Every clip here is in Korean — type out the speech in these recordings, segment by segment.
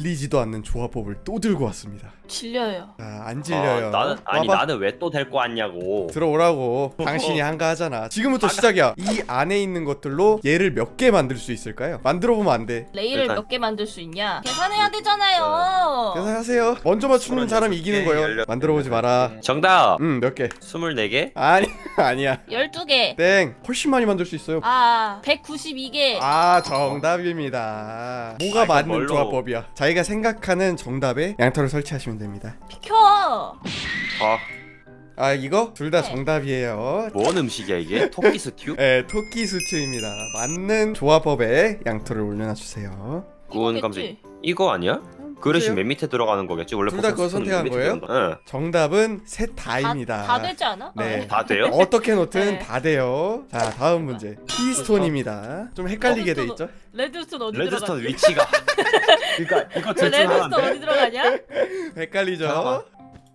질리지도 않는 조합법을 또 들고 왔습니다. 질려요. 자, 안 질려요. 아, 나는 아니 와봐. 나는 왜 또 데리고 왔냐고. 들어오라고. 당신이 한가 하잖아. 지금부터 시작이야. 이 안에 있는 것들로 얘를 몇 개 만들 수 있을까요? 만들어 보면 안 돼. 레일을 일단- 몇개 만들 수 있냐? 계산해야 되잖아요. 계산하세요. 먼저 맞추는 사람이 이기는 거예요. 16개, 만들어 보지 마라. 정답. 음, 몇 개? 24개? 아니, 아니야. 12개. 땡. 훨씬 많이 만들 수 있어요. 아, 192개. 아 정답입니다. 뭐가 아, 맞는 뭘로? 조합법이야? 자기가 생각하는 정답에 양털을 설치하시면 됩니다. 비켜. 아, 아 이거 둘다 네. 정답이에요. 뭔 음식이야 이게? 토끼 스튜? 네, 토끼 스튜입니다. 맞는 조합법에 양털을 올려놔 주세요. 구운? 감자. 이거 아니야? 그릇이. 맨 밑에 들어가는 거겠지? 원래 둘다 그거 선택한 거예요? 응. 정답은 셋 다입니다. 다, 다 되지 않아? 네. 다 돼요? 어떻게 놓든 네. 다 돼요. 자 다음 문제. 피스톤입니다. 좀 헷갈리게 돼 있죠? 레드스톤 어디 레드스톤 들어가지? 위치가. 그러니까 이거 둘 중 레드스톤 하나인데. 어디 들어가냐? 헷갈리죠? 잠깐만.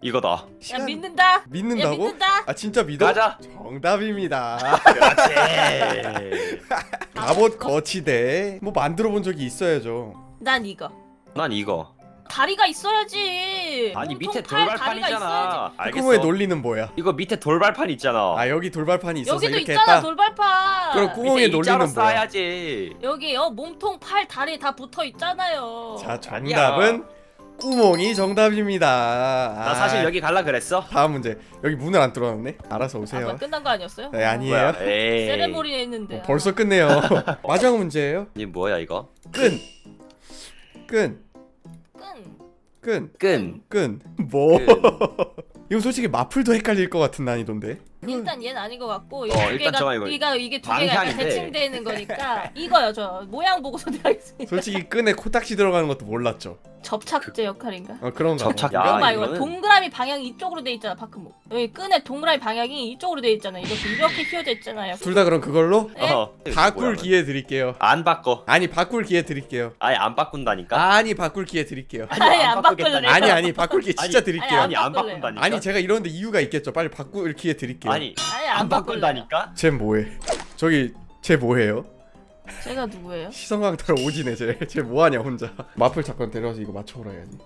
이거다. 야 시간- 믿는다. 믿는다고? 야 믿는다. 아 진짜 믿어? 가자. 정답입니다. 그렇지. 갑옷 거치대 뭐 만들어 본 적이 있어야죠. 난 이거. 난 이거. 다리가 있어야지. 아니 몸통 밑에 팔 다리가 있어야지. 돌발판이잖아. 쿠모의 알겠어. 논리는 뭐야? 이거 밑에 돌발판 있잖아. 아 여기 돌발판이 있어서 여기도 이렇게 있잖아 했다. 돌발판. 그럼 일자로 논리는 뭐야? 쌓아야지. 여기 어 몸통 팔 다리 다 붙어 있잖아요. 자 정답은 구멍이 정답입니다. 나 아, 사실 여기 갈라 그랬어. 다음 문제 여기 문을 안 뚫어놨네. 알아서 아, 오세요. 뭐야, 끝난 거 아니었어요? 네 아니에요. 뭐야? 에이. 세레모니 했는데. 어, 벌써 끝내요. 마지막 문제예요. 이 뭐야 이거? 끈. 끈. 끈. 끈. 끈. 끈. 뭐? 끈. 이거 솔직히 마플도 헷갈릴 것 같은 난이도인데. 일단 얘는 아닌 것 같고 이 어, 두 일단 개가 이거 이가 이게 두 개가 약간 방향인데. 대칭되는 거니까 이거요 저 모양 보고 선택하겠습니다. 솔직히 끈에 코딱지 들어가는 것도 몰랐죠. 접착제 역할인가? 어 그런가. 접착- 봐. 야, 말고 이거는- 동그라미 방향이 이쪽으로 돼 있잖아 파크모 여기 끈의 동그라미 방향이 이쪽으로 돼 있잖아 이렇게 이렇게 휘어져 있잖아요. 둘 다 그럼 그걸로 네? 어. 바꿀 뭐야, 기회 드릴게요. 안 바꿔. 아니 바꿀 기회 드릴게요. 아예 안 바꾼다니까. 아니 바꿀 기회 드릴게요. 아니, 안 바꾸겠다니까. 바꿀래. 아니 아니 바꿀 기회 진짜 아니, 드릴게요. 아니 안 바꿀래요. 바꾼다니까. 아니 제가 이러는데 이유가 있겠죠. 빨리 바꿀 기회 드릴게요. 아니 아니 안 안. 바꾼다니까. 쟤 뭐해? 저기 쟤 뭐해요? 제가 누구예요? 시선강타로 오지네 쟤. 쟤 뭐하냐 혼자. 마플 잠깐 데려와서 이거 맞춰보라 해야지.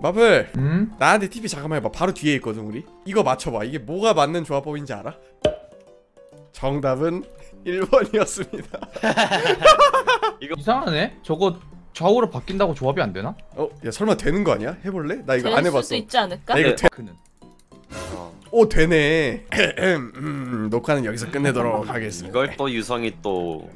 마플 음? 나한테 TV 잠깐만 해봐. 바로 뒤에 있거든 우리. 이거 맞춰봐. 이게 뭐가 맞는 조합법인지 알아? 정답은 1번이었습니다. 이상하네. 저거 좌우로 바뀐다고 조합이 안 되나? 어? 야 설마 되는 거 아니야? 해볼래? 나 이거 안될 해봤어. 수도 있지 않을까? 나 이거 네. 되... 오 되네. 음, 녹화는 여기서 끝내도록 하겠습니다. 이걸 또 유성이 또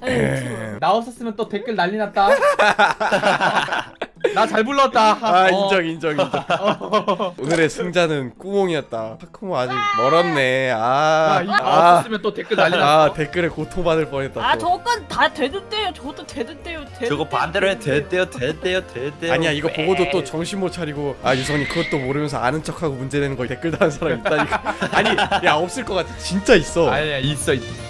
나 없었으면 또 댓글 난리 났다. 나 잘 불렀다. 아 어. 인정 인정 인정 오늘의 승자는 꾸몽이었다 파쿠모 아직 멀었네 아, 이- 나 아, 없었으면 또 댓글 난리 아, 났어. 아 댓글에 고통받을 뻔했다 아 또. 저건 다 되는데요. 저것도. 되는데요. 저거 반대로 해 됐대요 됐대요 됐대요. 아니야 이거 보고도 또 정신 못 차리고 아 유성이 그것도 모르면서 아는 척하고 문제 내는 거 댓글 다는 사람 있다니까 아니 야 없을 것 같아 진짜 있어 아니야 있어 있어.